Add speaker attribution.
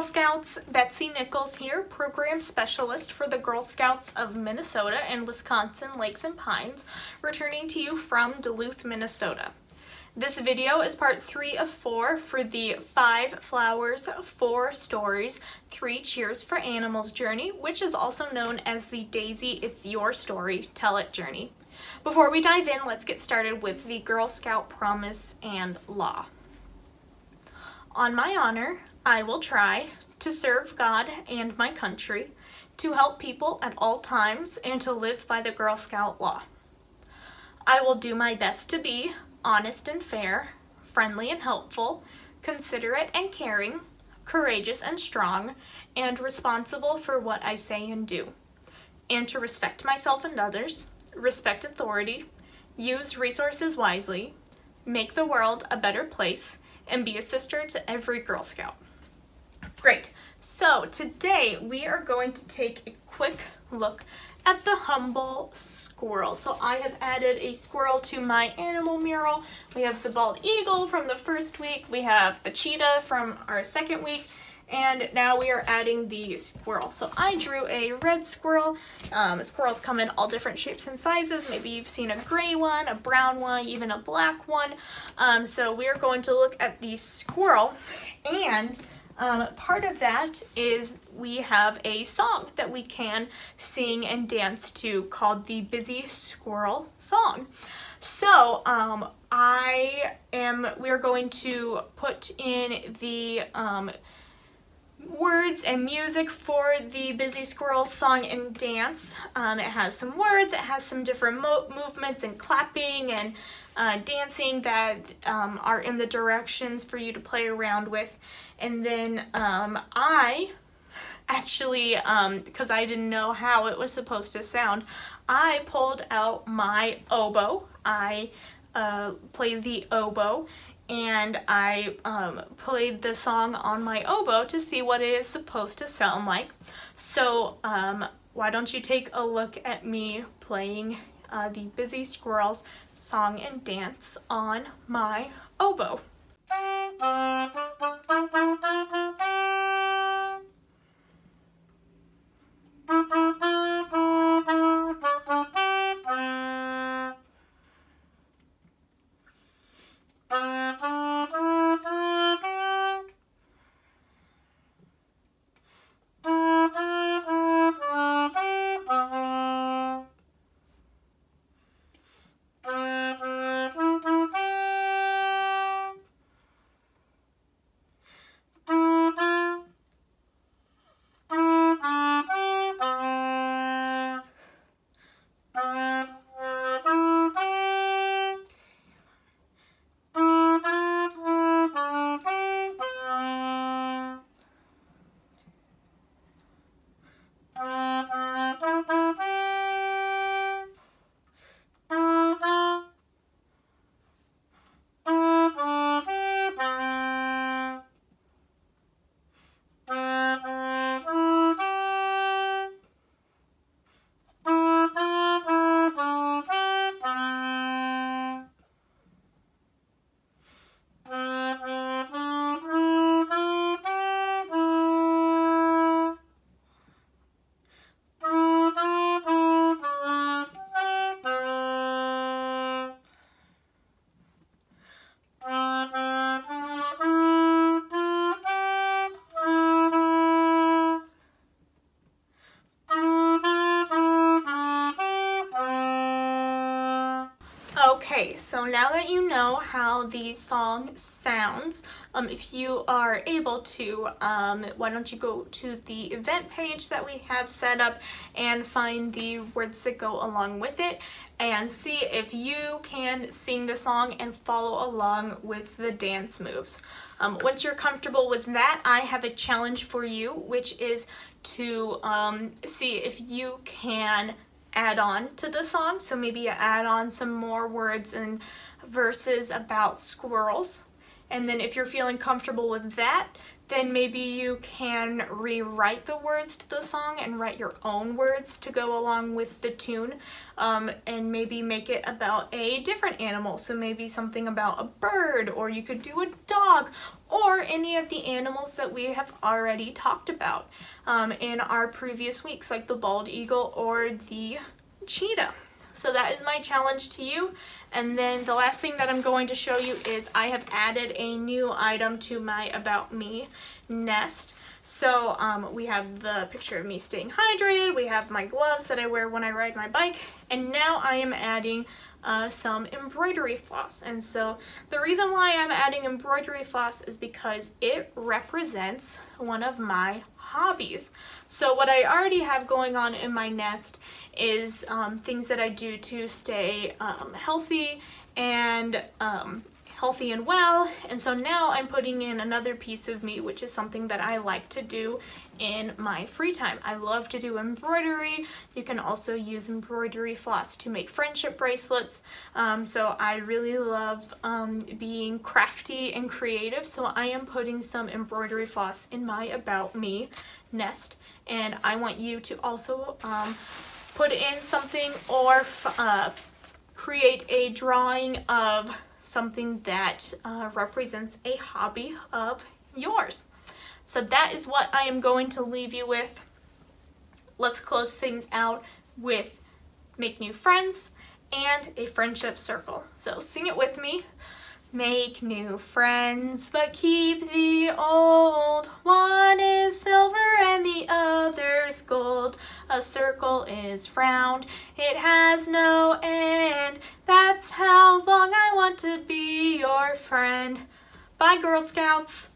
Speaker 1: Girl Scouts, Betsy Nichols here, Program Specialist for the Girl Scouts of Minnesota and Wisconsin Lakes and Pines, returning to you from Duluth, Minnesota. This video is part three of four for the Five Flowers, Four Stories, Three Cheers for Animals journey, which is also known as the Daisy It's Your Story Tell It journey. Before we dive in, let's get started with the Girl Scout Promise and Law. On my honor, I will try to serve God and my country, to help people at all times, and to live by the Girl Scout law. I will do my best to be honest and fair, friendly and helpful, considerate and caring, courageous and strong, and responsible for what I say and do, and to respect myself and others, respect authority, use resources wisely, make the world a better place, and be a sister to every Girl Scout. Great, so today we are going to take a quick look at the humble squirrel. So I have added a squirrel to my animal mural. We have the bald eagle from the first week, we have the cheetah from our second week, and now we are adding the squirrel. So I drew a red squirrel. Um, squirrels come in all different shapes and sizes. Maybe you've seen a gray one, a brown one, even a black one. Um, so we are going to look at the squirrel and um, part of that is we have a song that we can sing and dance to called the Busy Squirrel Song. So um, I am, we're going to put in the um, words and music for the Busy Squirrel song and dance. Um, it has some words, it has some different movements and clapping and uh, dancing that um, are in the directions for you to play around with. And then um, I actually, because um, I didn't know how it was supposed to sound, I pulled out my oboe. I uh, played the oboe and I um, played the song on my oboe to see what it is supposed to sound like. So um, why don't you take a look at me playing uh, the Busy Squirrels song and dance on my oboe. Okay, so now that you know how the song sounds, um, if you are able to, um, why don't you go to the event page that we have set up and find the words that go along with it and see if you can sing the song and follow along with the dance moves. Um, once you're comfortable with that, I have a challenge for you, which is to um, see if you can add on to the song. So maybe add on some more words and verses about squirrels. And then if you're feeling comfortable with that, then maybe you can rewrite the words to the song and write your own words to go along with the tune um, and maybe make it about a different animal. So maybe something about a bird or you could do a dog or any of the animals that we have already talked about um, in our previous weeks, like the bald eagle or the cheetah. So that is my challenge to you. And then the last thing that I'm going to show you is I have added a new item to my About Me nest. So um, we have the picture of me staying hydrated, we have my gloves that I wear when I ride my bike, and now I am adding uh, some embroidery floss. And so the reason why I'm adding embroidery floss is because it represents one of my hobbies. So what I already have going on in my nest is um, things that I do to stay um, healthy and um, healthy and well. And so now I'm putting in another piece of me, which is something that I like to do in my free time. I love to do embroidery. You can also use embroidery floss to make friendship bracelets. Um, so I really love um, being crafty and creative. So I am putting some embroidery floss in my About Me nest. And I want you to also um, put in something or uh, create a drawing of something that uh, represents a hobby of yours. So that is what I am going to leave you with. Let's close things out with make new friends and a friendship circle. So sing it with me. Make new friends, but keep the old. One is silver and the other's gold. A circle is round, it has no to be your friend. Bye, Girl Scouts.